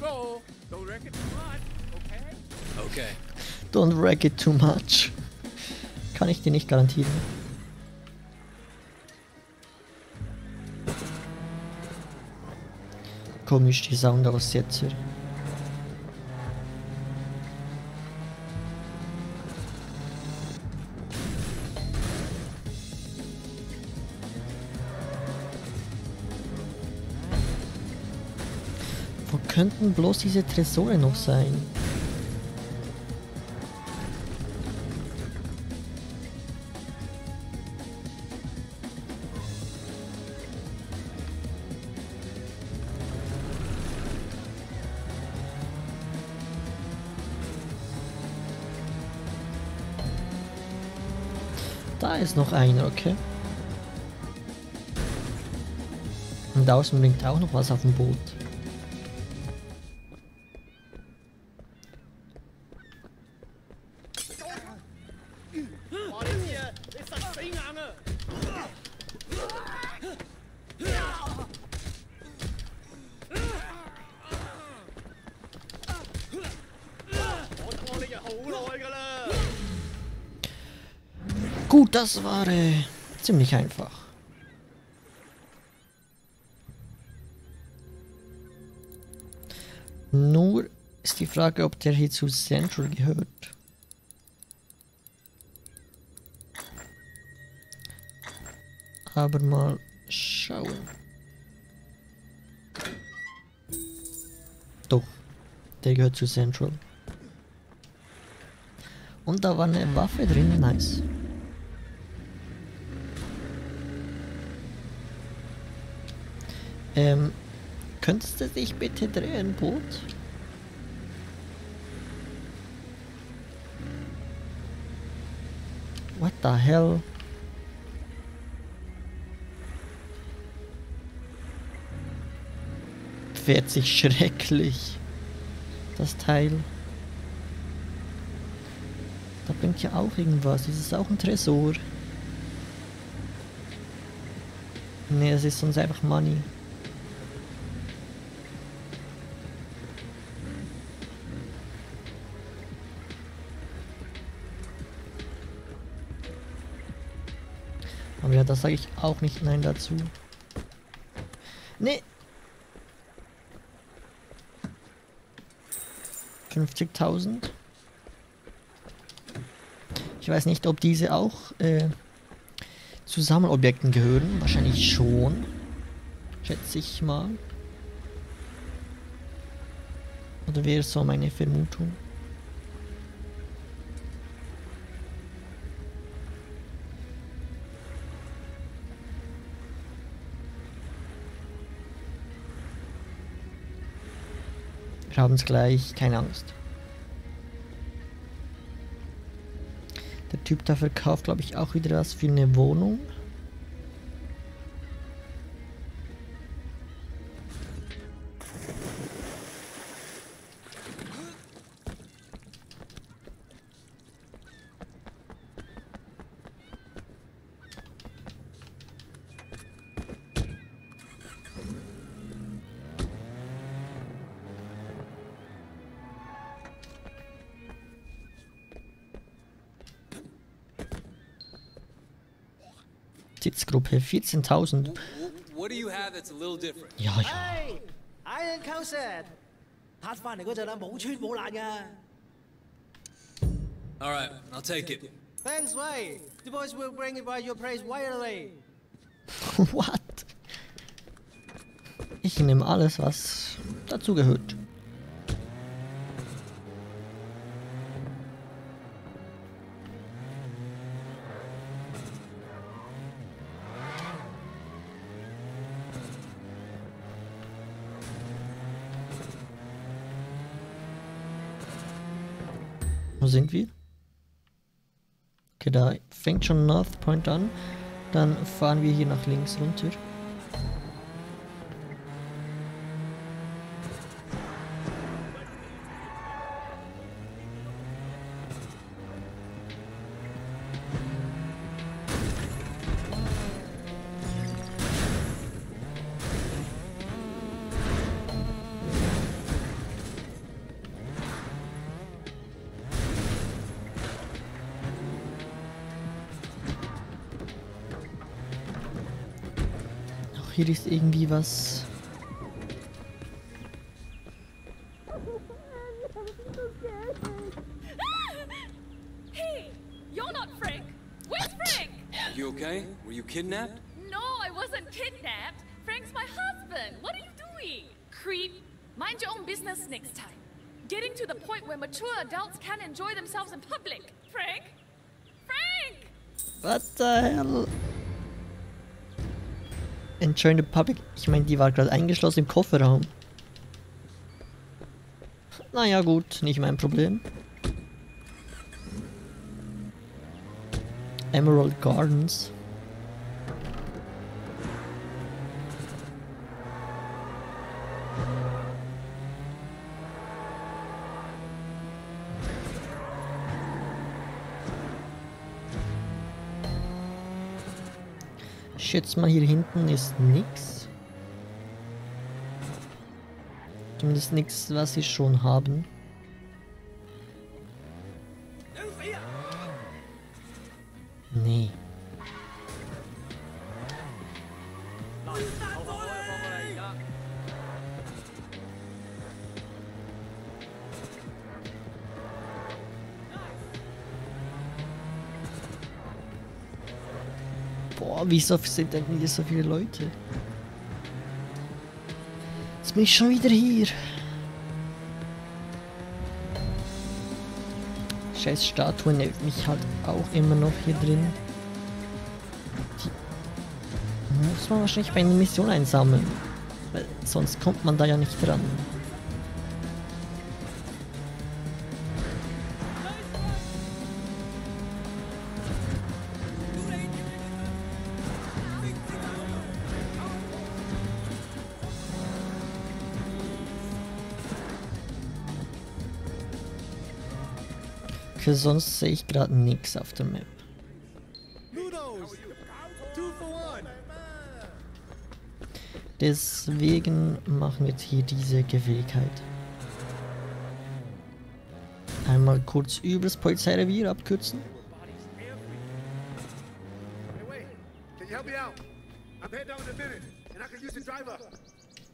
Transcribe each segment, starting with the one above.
go. Don't wreck it too much, okay? Okay. Don't wreck it too much. Kann ich dir nicht garantieren. Komisch die Soundaussetzer. Wo könnten bloß diese Tresore noch sein? Da ist noch einer, okay. Und außen blinkt auch noch was auf dem Boot. Gut, das war äh, ziemlich einfach. Nur ist die Frage, ob der hier zu Central gehört. Aber mal schauen. Doch, der gehört zu Central. Und da war eine Waffe drin, nice. Ähm, könntest du dich bitte drehen, Boot? What the hell? Fährt sich schrecklich. Das Teil. Da blinkt ja auch irgendwas. Ist es auch ein Tresor? Ne, es ist sonst einfach Money. Aber ja, das sage ich auch nicht Nein dazu. Nee. 50.000. Ich weiß nicht, ob diese auch äh, zu Sammelobjekten gehören. Wahrscheinlich schon. Schätze ich mal. Oder wäre so meine Vermutung. Haben es gleich, keine Angst. Der Typ da verkauft, glaube ich, auch wieder was für eine Wohnung. Hochzeitsgruppe. 14.000. Ja, ja. Alright, I'll take it. Thanks, Wei. The boys will bring about your praise wirely. What? Ich nehme alles, was dazugehört. Wo sind wir? Okay, da fängt schon North Point an. Dann fahren wir hier nach links runter. Hier ist irgendwie was. Hey, you're not Frank. Where's Frank? You okay? Were you kidnapped? No, I wasn't kidnapped. Frank's my husband. What are you doing? Creep. Mind your own business next time. Getting to the point where mature adults can't enjoy themselves in public. Frank? Frank! What the hell? Enjoying the public. Ich meine, die war gerade eingeschlossen im Kofferraum. Naja, gut, nicht mein Problem. Emerald Gardens. Ich schätze mal, hier hinten ist nix. Zumindest nichts, was sie schon haben. Nee. Wieso sind denn hier so viele Leute? Jetzt bin ich schon wieder hier. Scheiß Statuen nervt mich halt auch immer noch hier drin. Die muss man wahrscheinlich bei einer Mission einsammeln. Weil sonst kommt man da ja nicht dran. Okay, sonst sehe ich gerade nichts auf der Map. Ludos! Two for one! Deswegen machen wir jetzt hier diese Gefähigkeit. Einmal kurz übers Polizeirevier abkürzen. Hey, wait! Can you help me out? I'm heading down in a minute, and I can use the driver.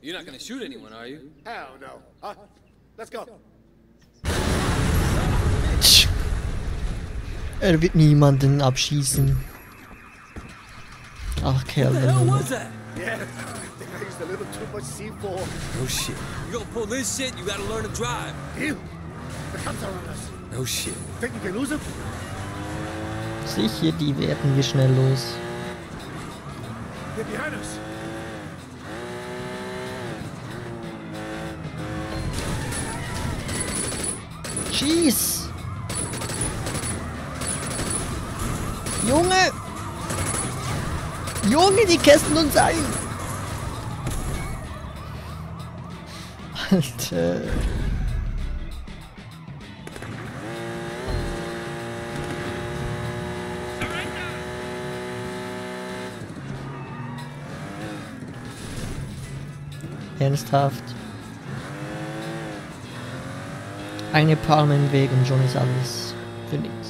You're not gonna shoot anyone, are you? Hell no. Huh? Let's go. Er wird niemanden abschießen. Ach, Kerl. that? Yeah, I think I used a little too much C4. No shit. You gonna pull this shit, you gotta learn to drive. Ew! The cops are on us. No shit. Think you can lose him? Sicher, die werden wir schnell los. They're behind us. Schieß! Junge! Junge, die kästen uns ein! Alter. Ernsthaft. Eine Palme im Weg und schon ist alles für nichts.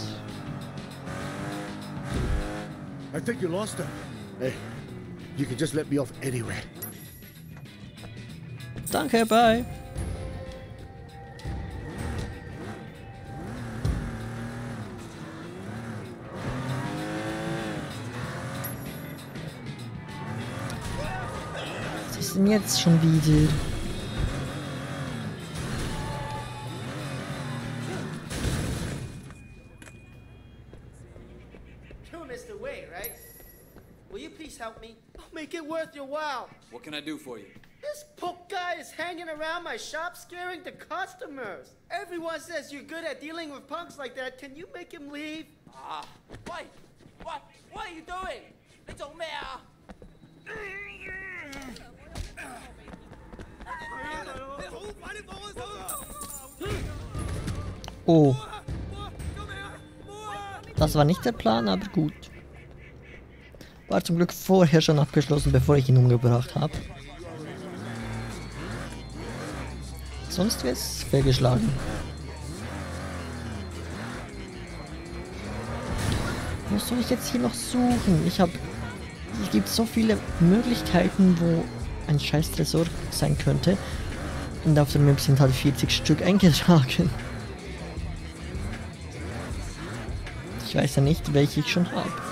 I think you lost her. Hey, you can just let me off anywhere. Danke, bye. Was ist denn jetzt schon wieder? What can I do for you? This poke guy is hanging around my shop scaring the customers. Everyone says you're good at dealing with punks like that. Can you make him leave? 啊！喂，喂，What are you doing？你做咩啊？ Oh. Das war nicht der Plan, aber gut. War zum Glück vorher schon abgeschlossen, bevor ich ihn umgebracht habe. Sonst wäre es fehlgeschlagen. Was soll ich jetzt hier noch suchen? Ich habe Es gibt so viele Möglichkeiten, wo ein scheiß Tresor sein könnte. Und auf der Map sind halt 40 Stück eingetragen. Ich weiß ja nicht, welche ich schon habe.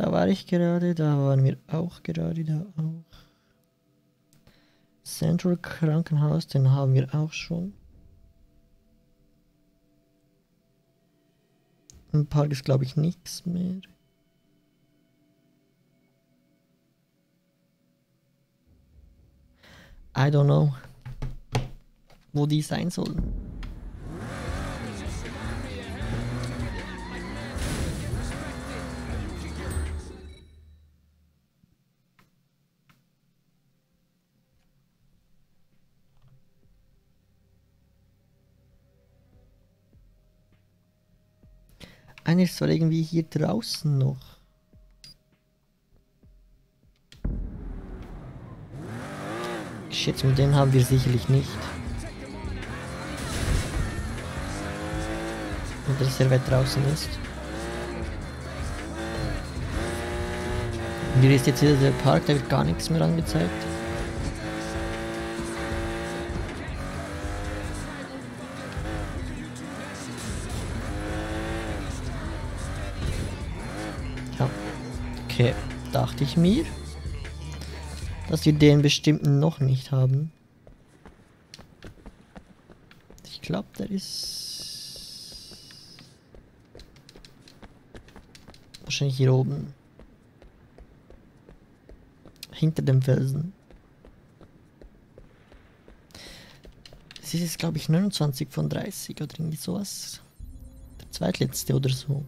Da war ich gerade, da waren wir auch gerade, da auch. Central Krankenhaus, den haben wir auch schon. Im Park ist, glaube ich, nichts mehr. I don't know, wo die sein sollen. Einer ist zwar irgendwie hier draußen noch. Schätze, mit den haben wir sicherlich nicht. Oder dass er weit draußen ist. Mir ist jetzt wieder der Park, da wird gar nichts mehr angezeigt. Okay, dachte ich mir, dass wir den bestimmten noch nicht haben. Ich glaube, der ist wahrscheinlich hier oben. Hinter dem Felsen. Es ist glaube ich, 29 von 30 oder irgendwie sowas. Der zweitletzte oder so.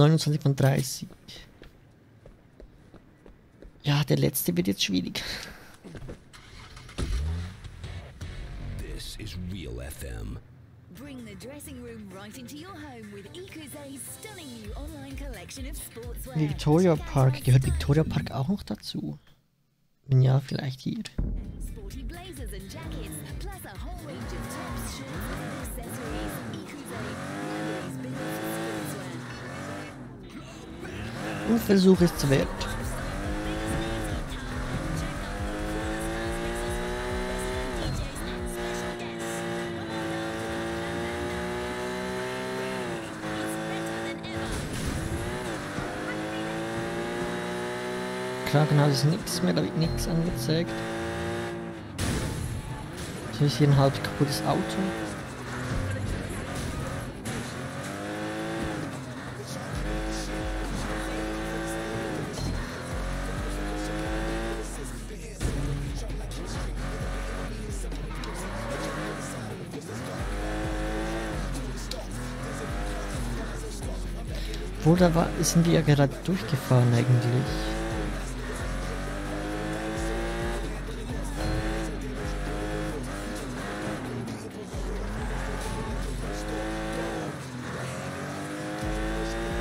Neunundzwanzig von 30. Ja, der letzte wird jetzt schwierig. This is Real FM. Bring the dressing room right into your home with Ikuze's stunning new online collection of sportswear. Victoria Park. Gehört Victoria Park auch noch dazu? Wenn ja, vielleicht hier. Sporty blazers and jackets, plus a whole range of tops, shorts, and accessories. Ikuze, Ein Versuch ist wert. Krankenhaus ist nichts mehr, da wird nichts angezeigt. Ist hier ein halb kaputtes Auto. Wo da war, sind wir ja gerade durchgefahren eigentlich.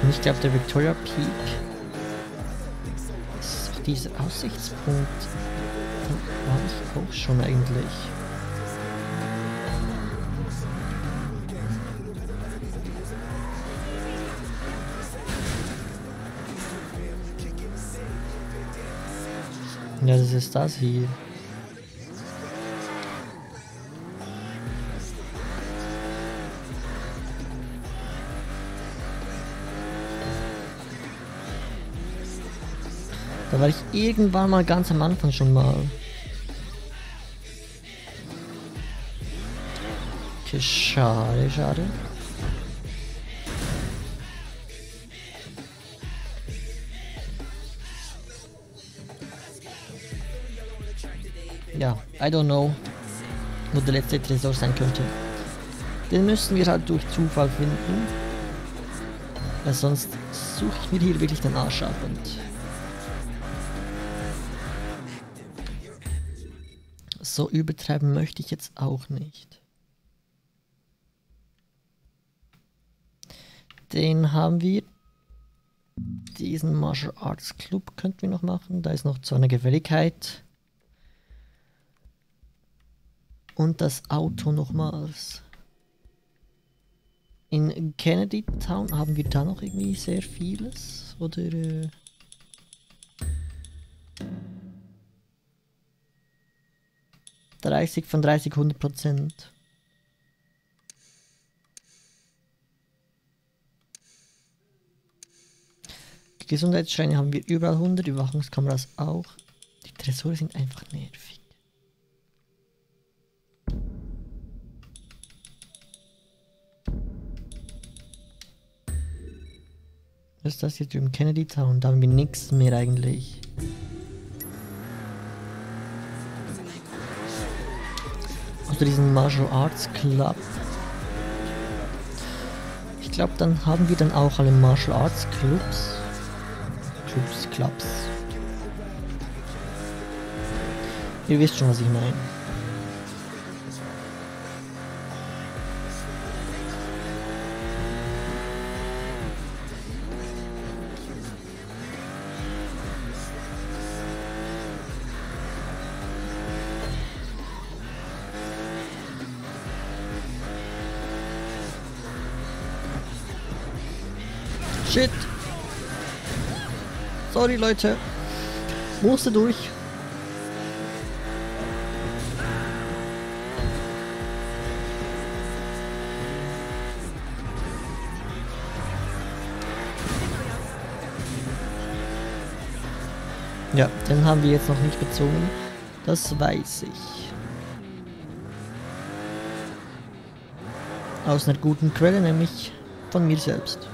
Und ich glaube, der Victoria Peak ist dieser Aussichtspunkt. Da war ich auch schon eigentlich. Das ist das hier. Da war ich irgendwann mal ganz am Anfang schon mal. Okay, schade, schade. I don't know, wo der letzte Tresor sein könnte. Den müssen wir halt durch Zufall finden. Weil sonst suche ich mir hier wirklich den Arsch ab und... So übertreiben möchte ich jetzt auch nicht. Den haben wir. Diesen Martial Arts Club könnten wir noch machen. Da ist noch so eine Gefälligkeit. Und das Auto nochmals. In Kennedy Town haben wir da noch irgendwie sehr vieles? Oder... Äh 30 von 30, 100 Prozent. Gesundheitsscheine haben wir überall 100, Überwachungskameras auch. Die Tresore sind einfach nervig. Ist das jetzt drüben? Kennedy Town, da haben wir nichts mehr eigentlich. Also diesen Martial Arts Club. Ich glaube, dann haben wir dann auch alle Martial Arts Clubs. Clubs, Clubs. Ihr wisst schon, was ich meine. Shit. Sorry, Leute. Musste durch. Ja, den haben wir jetzt noch nicht bezogen. Das weiß ich. Aus einer guten Quelle, nämlich von mir selbst.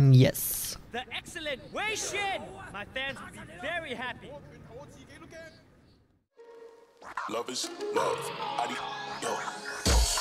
Mm, yes. The excellent Wei Shin! My fans will be very happy. Love is love. I yo.